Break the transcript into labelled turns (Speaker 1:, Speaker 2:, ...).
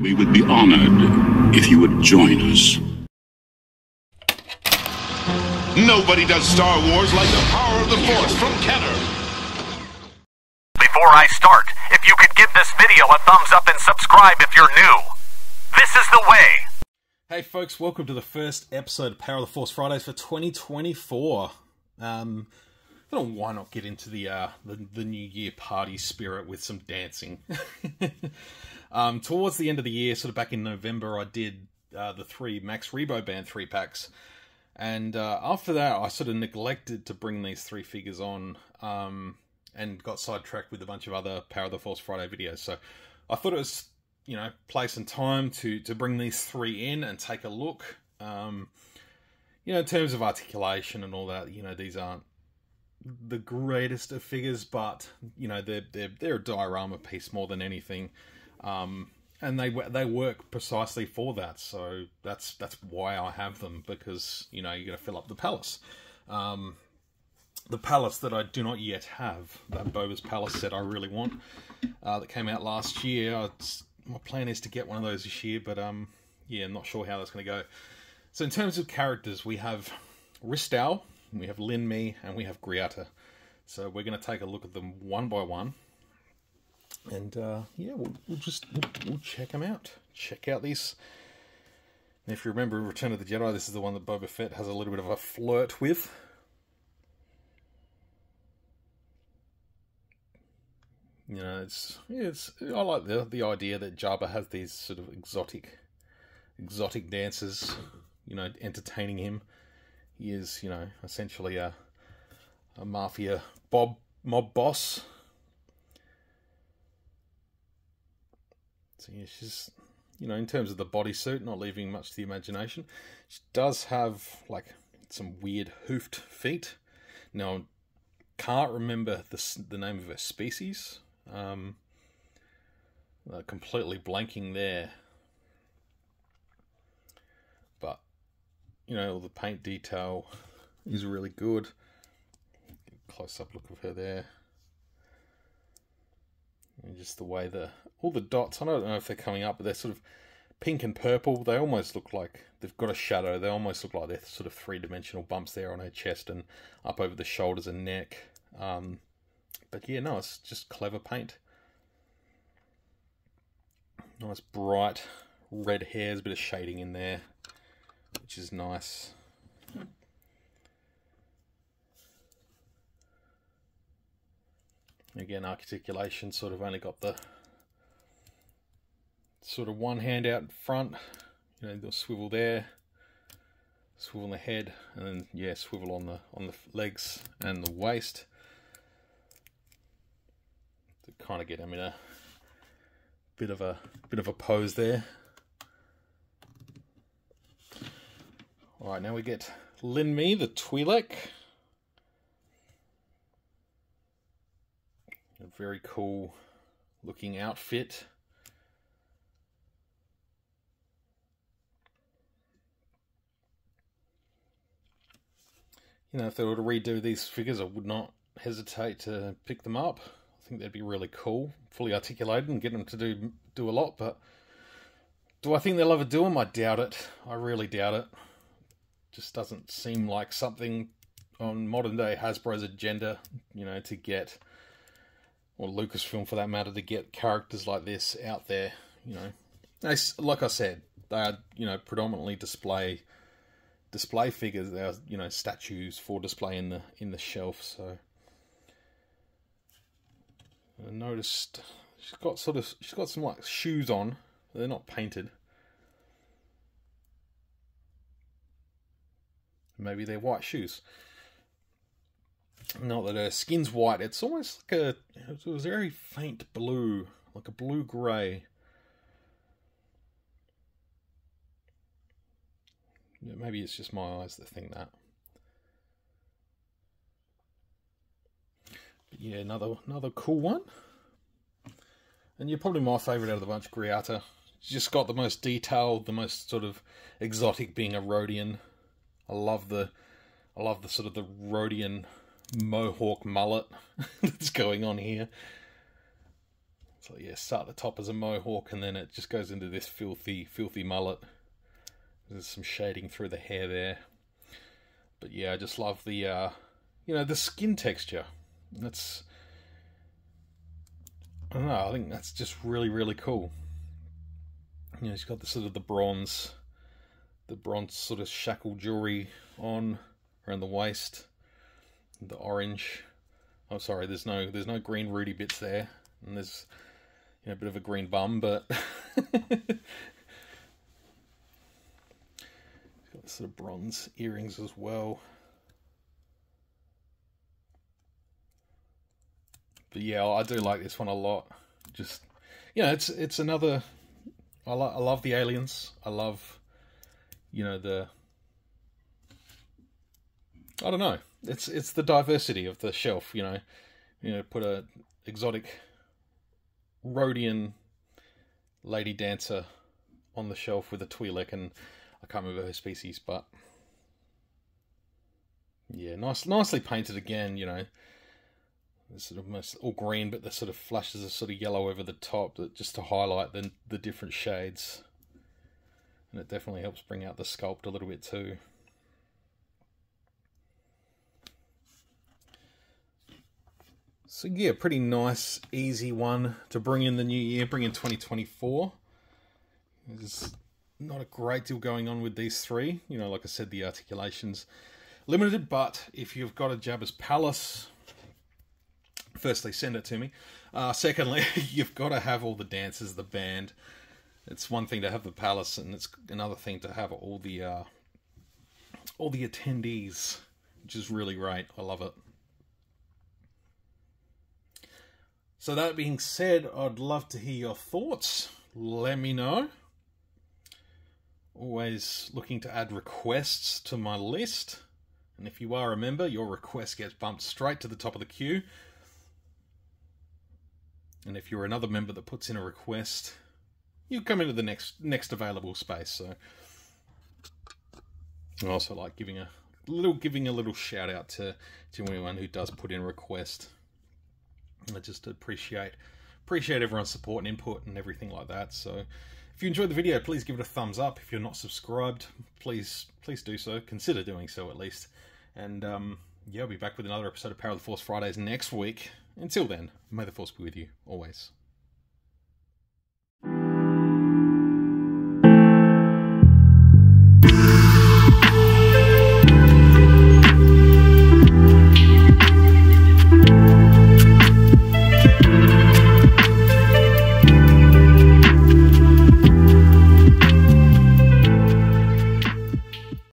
Speaker 1: We would be honored if you would join us.
Speaker 2: Nobody does Star Wars like the power of the Force from Kenner.
Speaker 3: Before I start, if you could give this video a thumbs up and subscribe if you're new. This is the way.
Speaker 4: Hey folks, welcome to the first episode of Power of the Force Fridays for 2024. Um, I don't know why not get into the uh, the, the New Year party spirit with some dancing. um, towards the end of the year, sort of back in November, I did uh, the three Max Rebo Band three packs, and uh, after that, I sort of neglected to bring these three figures on, um, and got sidetracked with a bunch of other Power of the Force Friday videos. So I thought it was you know place and time to to bring these three in and take a look. Um, you know, in terms of articulation and all that, you know, these aren't the greatest of figures, but you know they're they're they're a diorama piece more than anything, um, and they they work precisely for that. So that's that's why I have them because you know you're going to fill up the palace. Um, the palace that I do not yet have, that Boba's Palace set I really want, uh, that came out last year. It's, my plan is to get one of those this year, but um, yeah, I'm not sure how that's going to go. So in terms of characters, we have Rystáll, we have Lyn Me, and we have Greeata. So we're going to take a look at them one by one. And uh, yeah, we'll, we'll just we'll, we'll, check them out. Check out these. And if you remember Return of the Jedi, this is the one that Boba Fett has a little bit of a flirt with. You know, it's it's. I like the the idea that Jabba has these sort of exotic, exotic dancers. You know, entertaining him he is, you know, essentially a, a mafia bob mob boss. So yeah, she's, you know, in terms of the bodysuit, not leaving much to the imagination. She does have like some weird hoofed feet. Now, can't remember the the name of her species. Um, uh, completely blanking there. But you know, the paint detail is really good. Close up look of her there. And just the way the all the dots, I don't know if they're coming up, but they're sort of pink and purple. They almost look like they've got a shadow. They almost look like they're sort of three dimensional bumps there on her chest and up over the shoulders and neck. Um, but yeah, no, it's just clever paint. Nice bright red hairs, a bit of shading in there which is nice. Again, articulation sort of only got the sort of one hand out front, you know, the swivel there, swivel on the head, and then yeah, swivel on the on the legs and the waist to kind of get them in a bit of a bit of a pose there. Alright, now we get Lyn Me, the Twi'lek. Very cool looking outfit. You know, if they were to redo these figures, I would not hesitate to pick them up. I think that'd be really cool, fully articulated, and get them to do do a lot. But do I think they'll ever do them? I doubt it. I really doubt it just doesn't seem like something on modern day Hasbro's agenda, you know, to get, or Lucasfilm for that matter, to get characters like this out there, you know. They, like I said, they are, you know, predominantly display display figures. They are, you know, statues for display in the in the shelf. So I noticed she's got sort of she's got some like shoes on. They're not painted. Maybe they're white shoes. Not that her skin's white. It's almost like a. It was a very faint blue, like a blue grey. Maybe it's just my eyes that think that. But yeah, another another cool one. And you're probably my favourite out of the bunch, Greeata. She's just got the most detailed, the most sort of exotic being a Rodian. I love the I love the sort of the Rodian mohawk mullet that's going on here. So yeah, start the top as a mohawk, and then it just goes into this filthy, filthy mullet. There's some shading through the hair there, but yeah, I just love the, uh, you know, the skin texture. That's, I don't know. I think that's just really, really cool. You know, he's got the sort of the bronze, the bronze sort of shackle jewelry on around the waist, the orange. I'm oh, sorry, there's no there's no green Rudy bits there, and there's you know a bit of a green bum, but got sort of bronze earrings as well. But yeah, I do like this one a lot. Just you know, it's it's another. I, lo- I love the aliens. I love, you know, the. I don't know. It's it's the diversity of the shelf. You know, you know, put a exotic Rodian lady dancer on the shelf with a Twi'lek, and I can't remember her species, but yeah, nice, nicely painted again. You know, it's sort of almost all green, but the sort of flashes of sort of yellow over the top, that just to highlight the the different shades, and it definitely helps bring out the sculpt a little bit too. So yeah, pretty nice, easy one to bring in the new year, bring in 2024. There's not a great deal going on with these three. You know, like I said, the articulation's limited, but if you've got a Jabba's Palace, firstly, send it to me. Uh, secondly, you've got to have all the dancers, the band. It's one thing to have the palace, and it's another thing to have all the uh, all the attendees, which is really great. I love it. So that being said, I'd love to hear your thoughts. Let me know. Always looking to add requests to my list. And if you are a member, your request gets bumped straight to the top of the queue. And if you're another member that puts in a request, you come into the next next available space. So I also like giving a little giving a little shout out to, to anyone who does put in a request. I just appreciate appreciate everyone's support and input and everything like that. So if you enjoyed the video, please give it a thumbs up. If you're not subscribed, please please do so. Consider doing so at least. And um, yeah, I'll be back with another episode of Power of the Force Fridays next week. Until then, may the Force be with you always.